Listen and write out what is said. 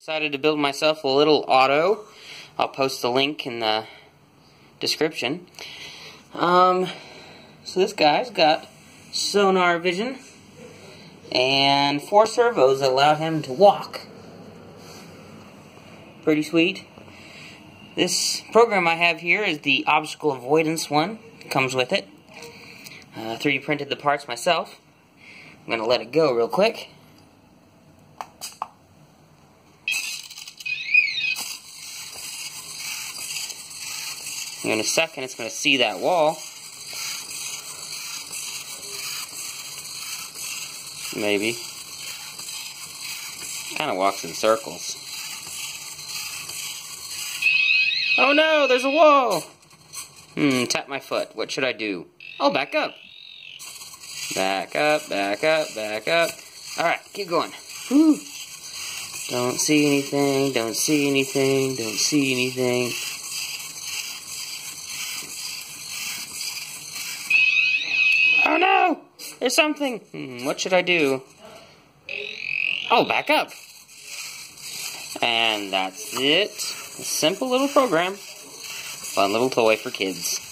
Decided to build myself a little Otto. I'll post the link in the description. Um, so this guy's got sonar vision and four servos that allow him to walk. Pretty sweet. This program I have here is the obstacle avoidance one. Comes with it. Uh, 3D printed the parts myself. I'm going to let it go real quick. In a second it's going to see that wall. Maybe. Kind of walks in circles. Oh no, there's a wall! Hmm, tap my foot. What should I do? Oh, back up. Back up, back up, back up. Alright, keep going. Whew. Don't see anything, don't see anything, don't see anything. Oh no! There's something! Hmm, what should I do? Oh, back up! And that's it. A simple little program. Fun little toy for kids.